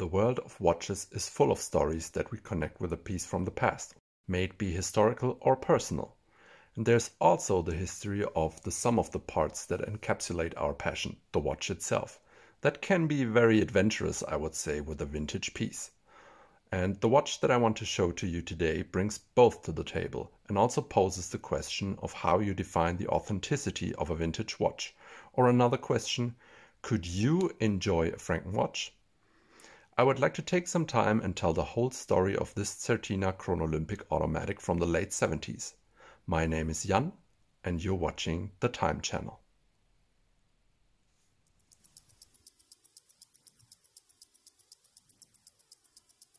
The world of watches is full of stories that we connect with a piece from the past, may it be historical or personal. And there's also the history of the sum of the parts that encapsulate our passion, the watch itself. That can be very adventurous, I would say, with a vintage piece. And the watch that I want to show to you today brings both to the table and also poses the question of how you define the authenticity of a vintage watch. Or another question, could you enjoy a Franken watch? I would like to take some time and tell the whole story of this Certina Chronolympic automatic from the late 70s. My name is Jan and you're watching the Time Channel.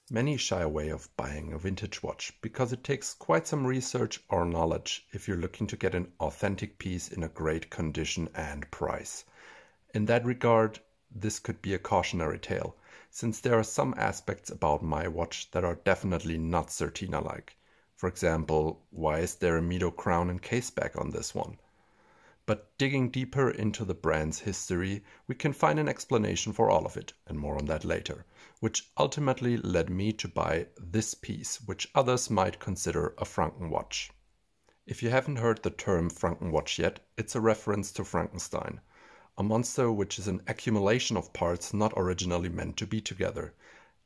Many shy away of buying a vintage watch because it takes quite some research or knowledge if you're looking to get an authentic piece in a great condition and price. In that regard, this could be a cautionary tale since there are some aspects about my watch that are definitely not Certina-like. For example, why is there a Mido crown and case back on this one? But digging deeper into the brand's history, we can find an explanation for all of it, and more on that later, which ultimately led me to buy this piece, which others might consider a Franken watch. If you haven't heard the term Franken watch yet, it's a reference to Frankenstein, a monster which is an accumulation of parts not originally meant to be together,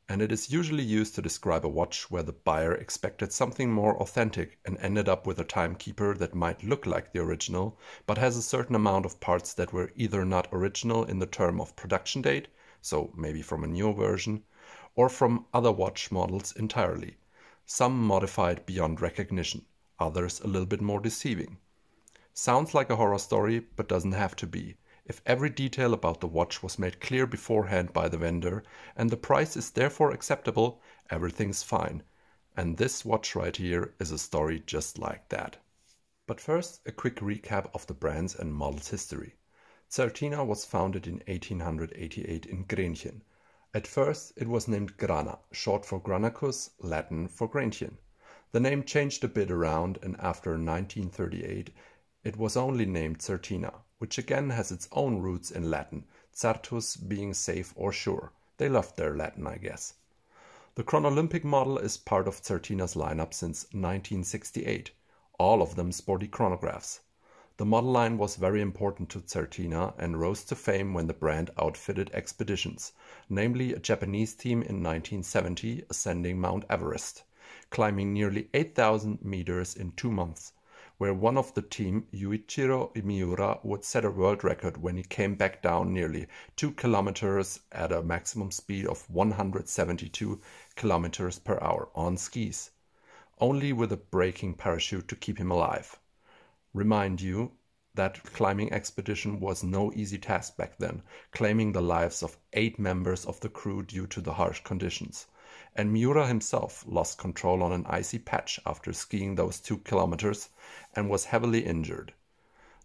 and it is usually used to describe a watch where the buyer expected something more authentic and ended up with a timekeeper that might look like the original, but has a certain amount of parts that were either not original in the term of production date, so maybe from a newer version, or from other watch models entirely, some modified beyond recognition, others a little bit more deceiving. Sounds like a horror story, but doesn't have to be if every detail about the watch was made clear beforehand by the vendor and the price is therefore acceptable, everything's fine. And this watch right here is a story just like that. But first, a quick recap of the brand's and model's history. Certina was founded in 1888 in Grenchen. At first, it was named Grana, short for Granacus, Latin for Grenchen. The name changed a bit around, and after 1938, it was only named Certina which again has its own roots in Latin, certus being safe or sure. They loved their Latin, I guess. The Chronolympic model is part of Certina's lineup since 1968, all of them sporty chronographs. The model line was very important to Certina and rose to fame when the brand outfitted expeditions, namely a Japanese team in 1970 ascending Mount Everest, climbing nearly 8,000 meters in two months where one of the team, Yuichiro Miura, would set a world record when he came back down nearly 2 kilometers at a maximum speed of 172 kilometers per hour on skis, only with a braking parachute to keep him alive. Remind you, that climbing expedition was no easy task back then, claiming the lives of eight members of the crew due to the harsh conditions and Miura himself lost control on an icy patch after skiing those two kilometers and was heavily injured.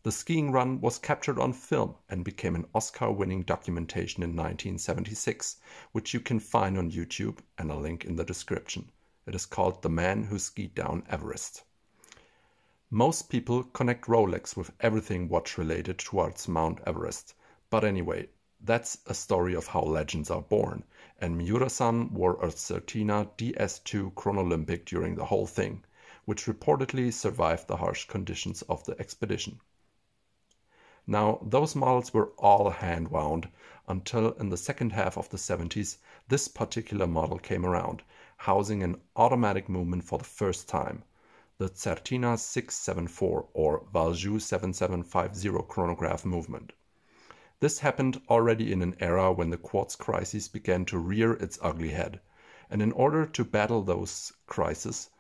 The skiing run was captured on film and became an Oscar winning documentation in 1976, which you can find on YouTube and a link in the description. It is called The Man Who Skied Down Everest. Most people connect Rolex with everything watch related towards Mount Everest. But anyway, that's a story of how legends are born, and Miura-san wore a Certina DS2 Chronolympic during the whole thing, which reportedly survived the harsh conditions of the expedition. Now, those models were all hand wound until in the second half of the 70s this particular model came around, housing an automatic movement for the first time. The Certina 674 or Valjoux 7750 chronograph movement. This happened already in an era when the quartz crisis began to rear its ugly head, and in order to battle those crises,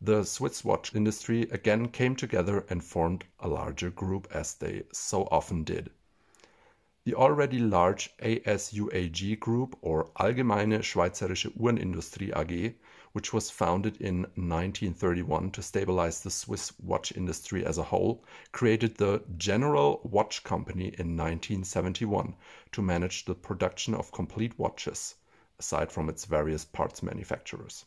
the Swiss watch industry again came together and formed a larger group as they so often did. The already large ASUAG Group or Allgemeine Schweizerische Uhrenindustrie AG which was founded in 1931 to stabilize the Swiss watch industry as a whole, created the General Watch Company in 1971 to manage the production of complete watches, aside from its various parts manufacturers.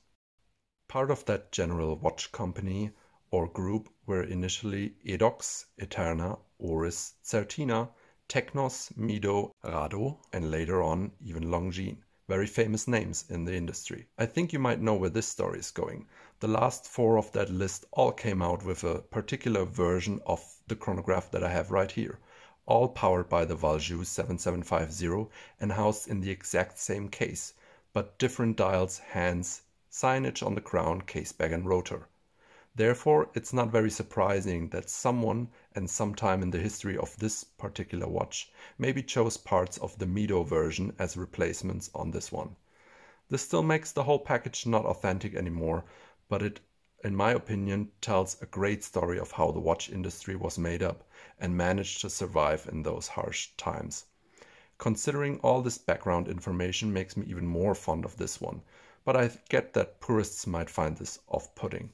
Part of that General Watch Company or group were initially Edox, Eterna, Oris, Certina, Technos, Mido, Rado, and later on even Longines. Very famous names in the industry. I think you might know where this story is going. The last four of that list all came out with a particular version of the chronograph that I have right here, all powered by the Valjoux 7750 and housed in the exact same case, but different dials, hands, signage on the crown, case back and rotor. Therefore, it's not very surprising that someone, and sometime in the history of this particular watch, maybe chose parts of the Mido version as replacements on this one. This still makes the whole package not authentic anymore, but it, in my opinion, tells a great story of how the watch industry was made up and managed to survive in those harsh times. Considering all this background information makes me even more fond of this one, but I get that purists might find this off-putting.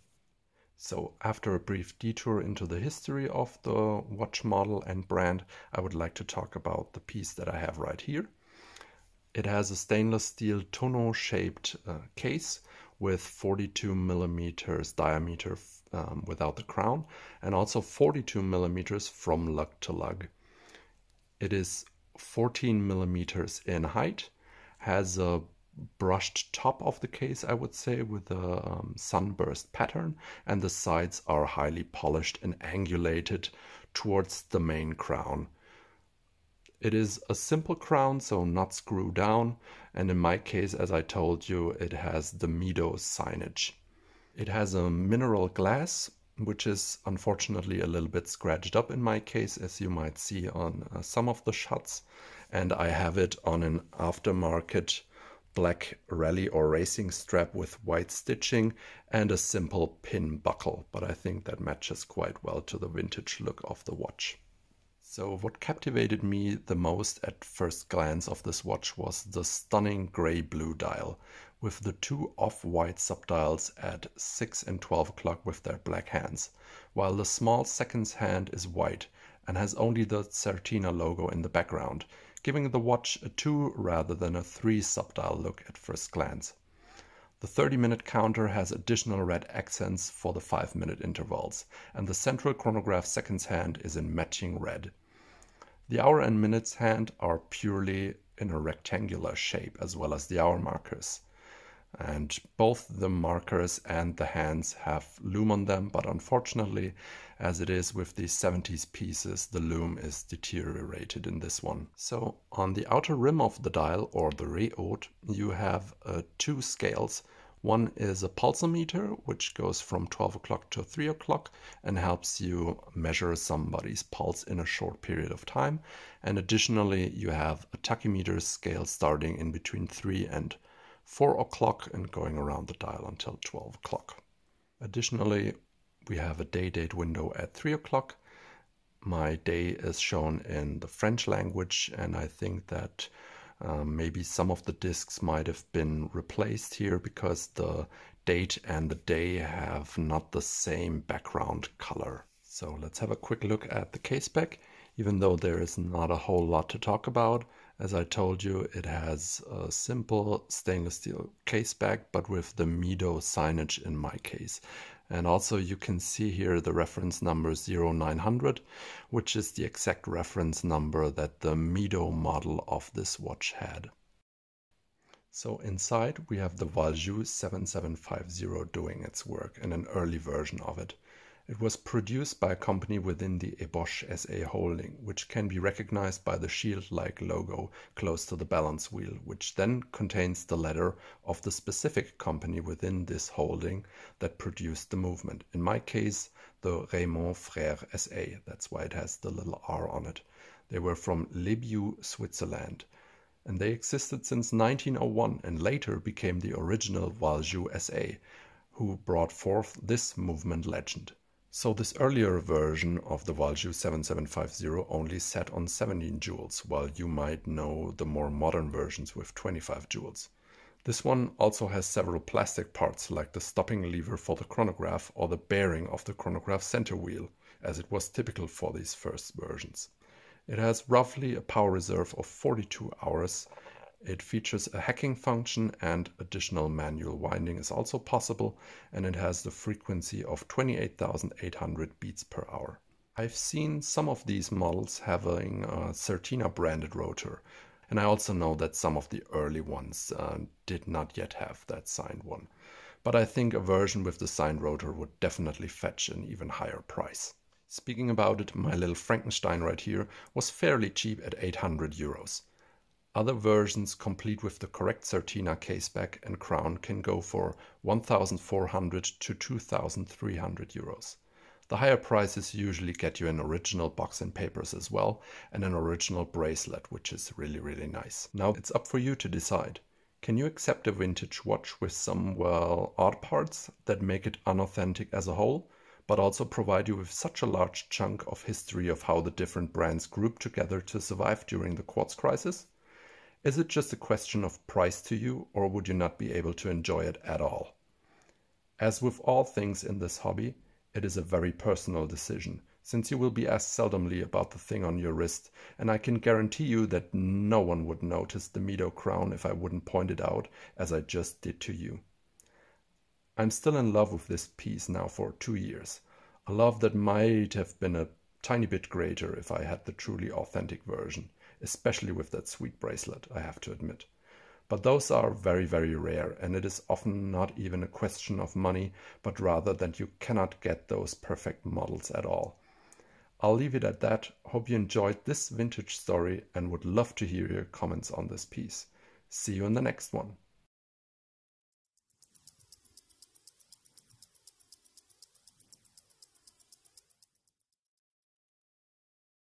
So after a brief detour into the history of the watch model and brand, I would like to talk about the piece that I have right here. It has a stainless steel tonneau shaped uh, case with 42 millimeters diameter um, without the crown and also 42 millimeters from lug to lug. It is 14 millimeters in height, has a brushed top of the case, I would say, with a um, sunburst pattern, and the sides are highly polished and angulated towards the main crown. It is a simple crown, so not screw down, and in my case, as I told you, it has the Mido signage. It has a mineral glass, which is unfortunately a little bit scratched up in my case, as you might see on uh, some of the shots, and I have it on an aftermarket black rally or racing strap with white stitching and a simple pin buckle, but I think that matches quite well to the vintage look of the watch. So what captivated me the most at first glance of this watch was the stunning grey-blue dial with the two off-white subdials at 6 and 12 o'clock with their black hands, while the small seconds hand is white and has only the Certina logo in the background, giving the watch a 2 rather than a 3 subdial look at first glance. The 30 minute counter has additional red accents for the 5 minute intervals, and the central chronograph seconds hand is in matching red. The hour and minutes hand are purely in a rectangular shape as well as the hour markers and both the markers and the hands have lume on them but unfortunately as it is with the 70s pieces the lume is deteriorated in this one. So on the outer rim of the dial or the rehaute you have uh, two scales. One is a pulsometer which goes from 12 o'clock to 3 o'clock and helps you measure somebody's pulse in a short period of time. And additionally you have a tachymeter scale starting in between 3 and 4 o'clock and going around the dial until 12 o'clock. Additionally, we have a day date window at 3 o'clock. My day is shown in the French language, and I think that um, maybe some of the discs might have been replaced here because the date and the day have not the same background color. So let's have a quick look at the case spec. Even though there is not a whole lot to talk about, as I told you, it has a simple stainless steel case back, but with the Mido signage in my case. And also you can see here the reference number 0900, which is the exact reference number that the Mido model of this watch had. So inside we have the Valjoux 7750 doing its work in an early version of it. It was produced by a company within the Ebauches SA holding, which can be recognized by the shield-like logo close to the balance wheel, which then contains the letter of the specific company within this holding that produced the movement. In my case, the Reymond Frères SA. That's why it has the little R on it. They were from Les Bioux, Switzerland and they existed since 1901 and later became the original Valjoux SA, who brought forth this movement legend. So this earlier version of the Valjoux 7750 only sat on 17 jewels, while you might know the more modern versions with 25 jewels. This one also has several plastic parts like the stopping lever for the chronograph or the bearing of the chronograph center wheel, as it was typical for these first versions. It has roughly a power reserve of 42 hours it features a hacking function and additional manual winding is also possible and it has the frequency of 28,800 beats per hour. I've seen some of these models having a Certina branded rotor And I also know that some of the early ones uh, did not yet have that signed one. But I think a version with the signed rotor would definitely fetch an even higher price. Speaking about it, my little Frankenstein right here was fairly cheap at 800 euros. Other versions complete with the correct Certina caseback and crown can go for 1400 to 2300 euros. The higher prices usually get you an original box and papers as well and an original bracelet, which is really, really nice. Now it's up for you to decide. Can you accept a vintage watch with some, well, odd parts that make it unauthentic as a whole? but also provide you with such a large chunk of history of how the different brands grouped together to survive during the quartz crisis? Is it just a question of price to you, or would you not be able to enjoy it at all? As with all things in this hobby, it is a very personal decision, since you will be asked seldomly about the thing on your wrist, and I can guarantee you that no one would notice the Mido crown if I wouldn't point it out, as I just did to you. I'm still in love with this piece now for two years. A love that might have been a tiny bit greater if I had the truly authentic version, especially with that sweet bracelet, I have to admit. But those are very, very rare, and it is often not even a question of money, but rather that you cannot get those perfect models at all. I'll leave it at that. Hope you enjoyed this vintage story and would love to hear your comments on this piece. See you in the next one.